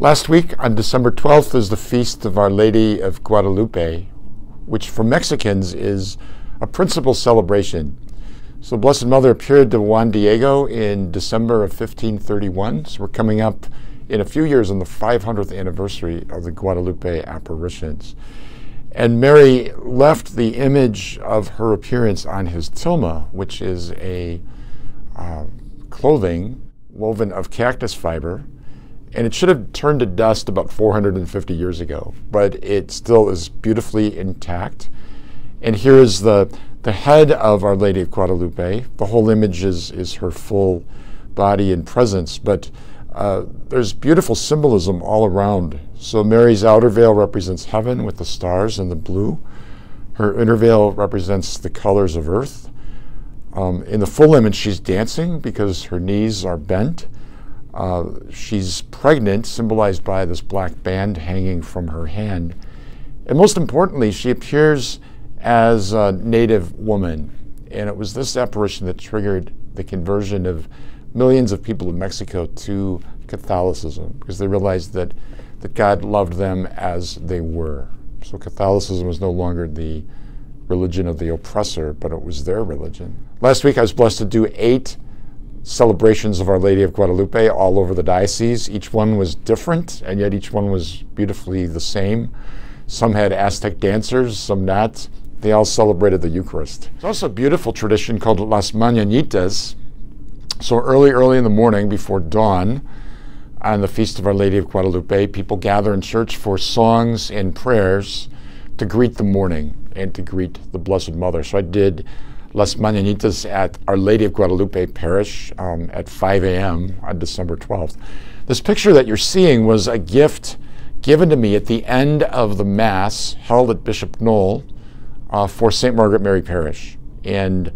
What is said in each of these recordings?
Last week, on December 12th, is the feast of Our Lady of Guadalupe, which for Mexicans is a principal celebration. So, Blessed Mother appeared to Juan Diego in December of 1531. So, we're coming up in a few years on the 500th anniversary of the Guadalupe apparitions. And Mary left the image of her appearance on his tilma, which is a uh, clothing woven of cactus fiber and it should have turned to dust about 450 years ago, but it still is beautifully intact. And here is the, the head of Our Lady of Guadalupe. The whole image is, is her full body and presence, but uh, there's beautiful symbolism all around. So Mary's outer veil represents heaven with the stars and the blue. Her inner veil represents the colors of earth. Um, in the full image, she's dancing because her knees are bent. Uh, she's pregnant, symbolized by this black band hanging from her hand. And most importantly, she appears as a native woman. And it was this apparition that triggered the conversion of millions of people in Mexico to Catholicism because they realized that, that God loved them as they were. So Catholicism was no longer the religion of the oppressor, but it was their religion. Last week I was blessed to do eight celebrations of Our Lady of Guadalupe all over the diocese. Each one was different, and yet each one was beautifully the same. Some had Aztec dancers, some not. They all celebrated the Eucharist. There's also a beautiful tradition called Las Mañanitas. So early, early in the morning, before dawn, on the Feast of Our Lady of Guadalupe, people gather in church for songs and prayers to greet the morning and to greet the Blessed Mother. So I did Las Mañanitas at Our Lady of Guadalupe Parish um, at 5 a.m. on December 12th. This picture that you're seeing was a gift given to me at the end of the Mass held at Bishop Noll uh, for St. Margaret Mary Parish. And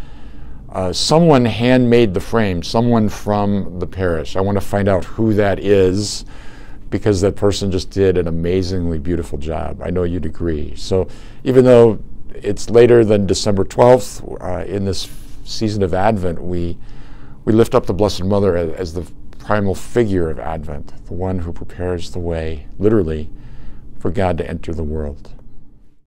uh, someone handmade the frame, someone from the parish. I want to find out who that is because that person just did an amazingly beautiful job. I know you'd agree. So even though it's later than December 12th. Uh, in this season of Advent, we, we lift up the Blessed Mother as, as the primal figure of Advent, the one who prepares the way, literally, for God to enter the world.